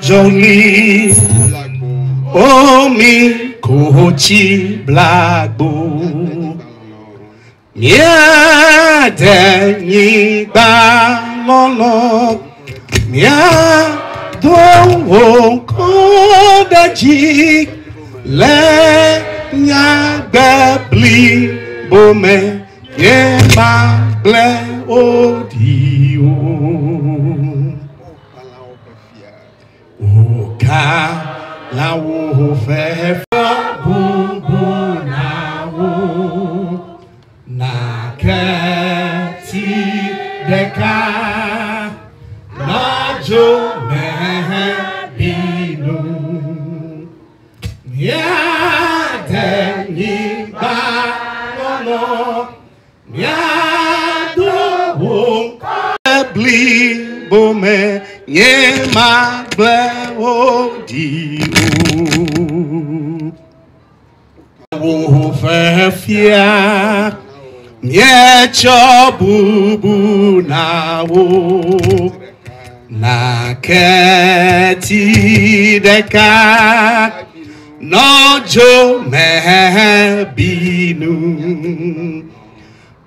Jolene omi kochi blagbo. Miadeyin gba lọlọ miadowo kọdaji lẹnyagbe bli bome yema ble odi. Òkà làwọn fẹ́ fọ́ gbogbo náwó nàkẹ́tì dẹ́ka lọ́jọ́ mẹ́bínú. Miadẹ̀yìnbá lọ́nà miadowo kọ́bli bome nye magble odi o. Wo fẹ́ fia mietsɔ bubu na wo naketi ɖeka nɔdzo mebinu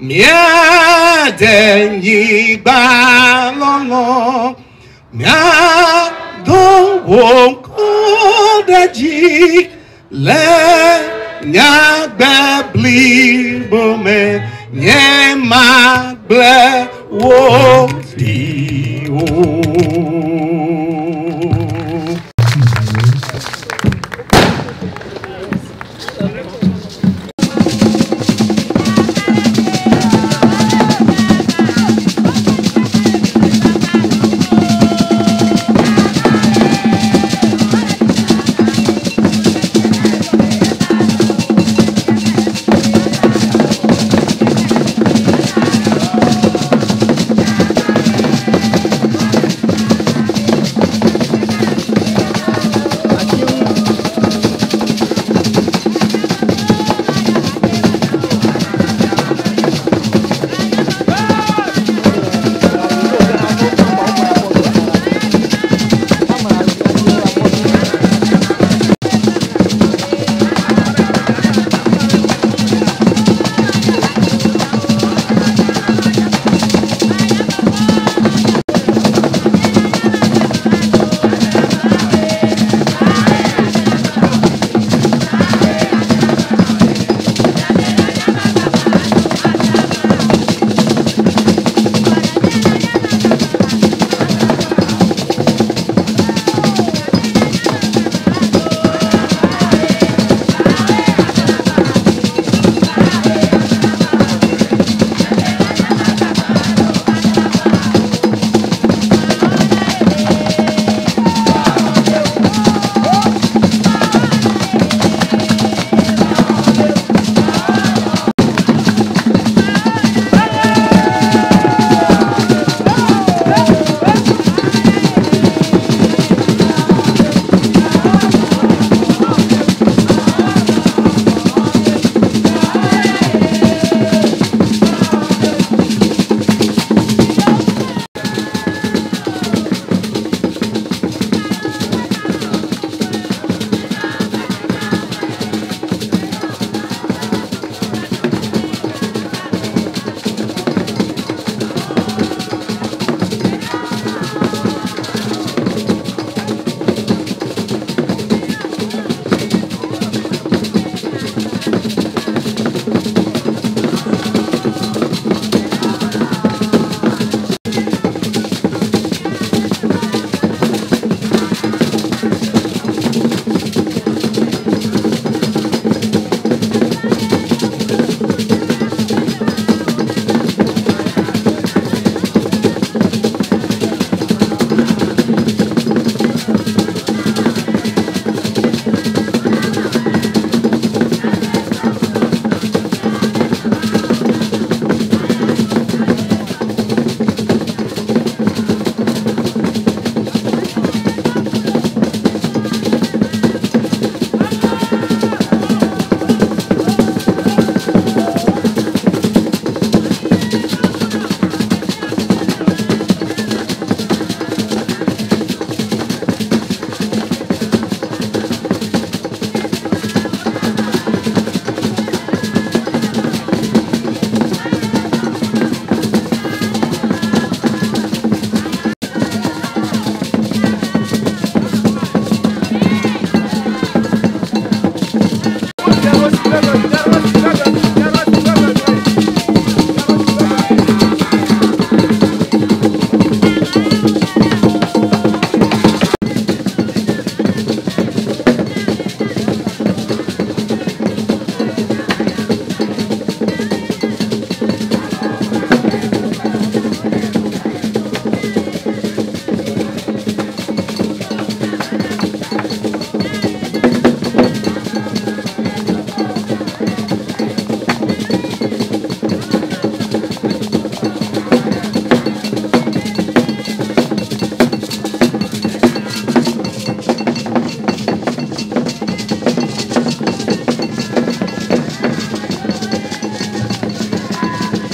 miade nyigba lɔlɔ miado dzi le nyagbɛblibo me nye magble wo di.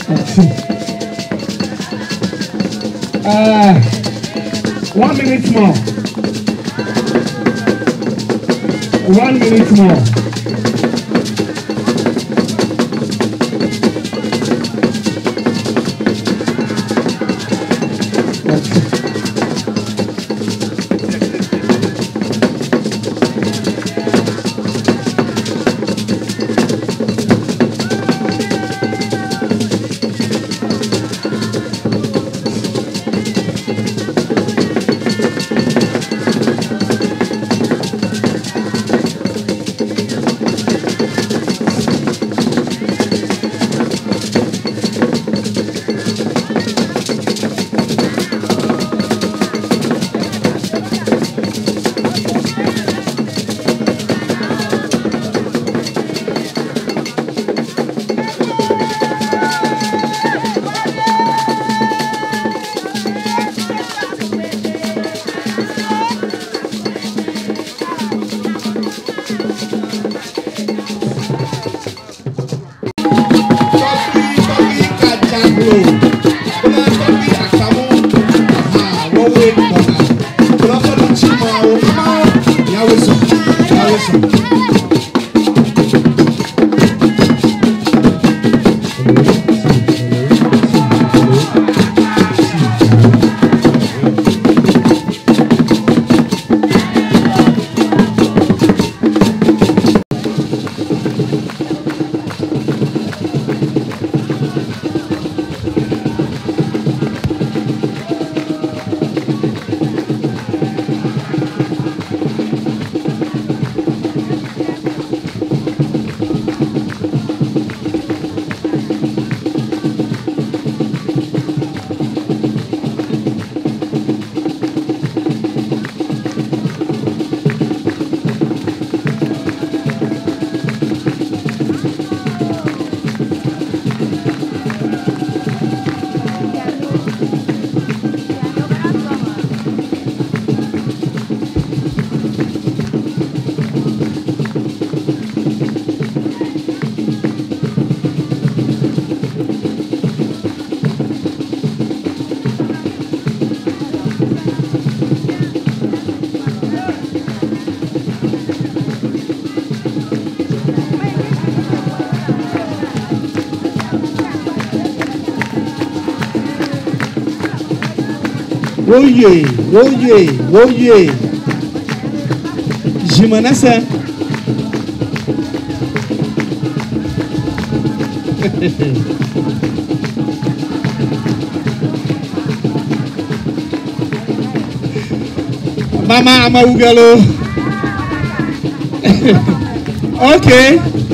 Uh, one minute more. One minute more. Oye, oye, oye! jìmọ̀nẹ́sẹ̀. Mama Amawugalo. okay.